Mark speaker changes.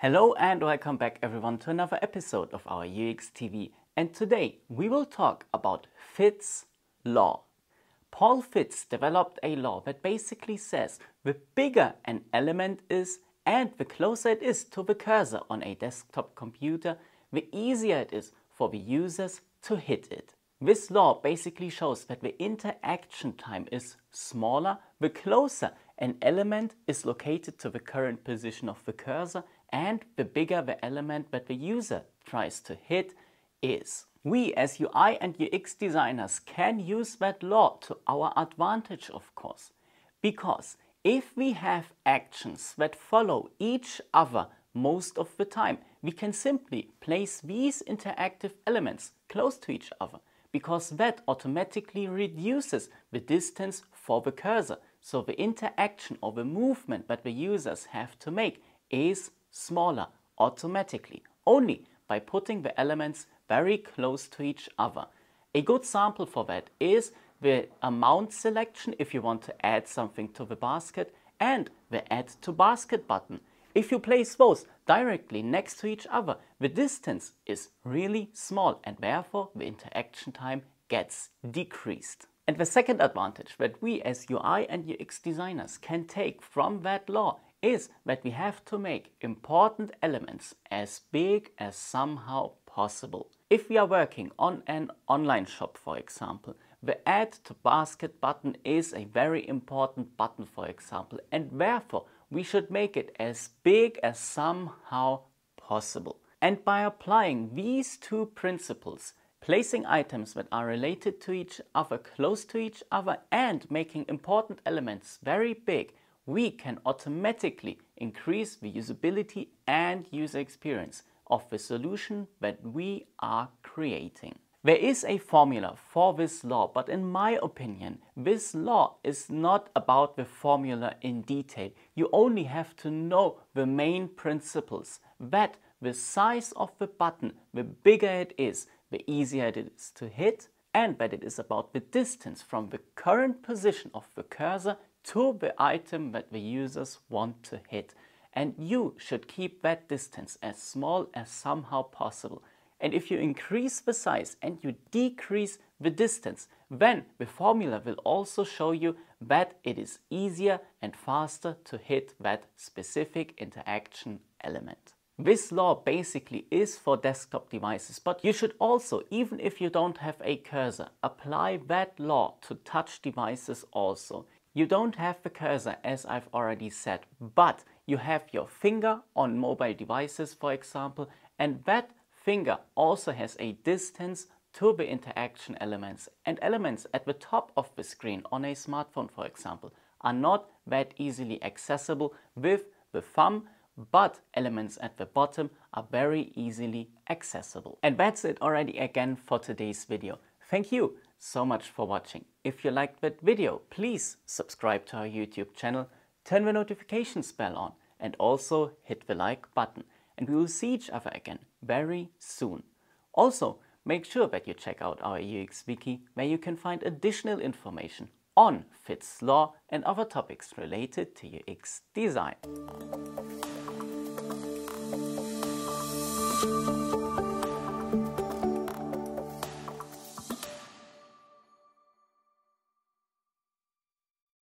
Speaker 1: Hello and welcome back everyone to another episode of our UX TV. And today we will talk about Fitts law. Paul Fitts developed a law that basically says the bigger an element is and the closer it is to the cursor on a desktop computer, the easier it is for the users to hit it. This law basically shows that the interaction time is smaller the closer an element is located to the current position of the cursor and the bigger the element that the user tries to hit is. We as UI and UX designers can use that law to our advantage of course. Because if we have actions that follow each other most of the time, we can simply place these interactive elements close to each other because that automatically reduces the distance for the cursor. So the interaction or the movement that the users have to make is smaller automatically, only by putting the elements very close to each other. A good sample for that is the amount selection if you want to add something to the basket and the add to basket button. If you place those directly next to each other, the distance is really small and therefore the interaction time gets decreased. And the second advantage that we as UI and UX designers can take from that law is that we have to make important elements as big as somehow possible. If we are working on an online shop, for example, the add to basket button is a very important button, for example, and therefore we should make it as big as somehow possible. And by applying these two principles, placing items that are related to each other close to each other and making important elements very big, we can automatically increase the usability and user experience of the solution that we are creating. There is a formula for this law, but in my opinion, this law is not about the formula in detail. You only have to know the main principles that the size of the button, the bigger it is, the easier it is to hit, and that it is about the distance from the current position of the cursor to the item that the users want to hit and you should keep that distance as small as somehow possible. And if you increase the size and you decrease the distance, then the formula will also show you that it is easier and faster to hit that specific interaction element. This law basically is for desktop devices, but you should also, even if you don't have a cursor, apply that law to touch devices also. You don't have the cursor as I've already said, but you have your finger on mobile devices, for example, and that finger also has a distance to the interaction elements. And elements at the top of the screen on a smartphone, for example, are not that easily accessible with the thumb, but elements at the bottom are very easily accessible. And that's it already again for today's video. Thank you so much for watching. If you liked that video, please subscribe to our YouTube channel turn the notifications bell on and also hit the like button. And we will see each other again very soon. Also, make sure that you check out our UX Wiki where you can find additional information on Fitts Law and other topics related to UX design. you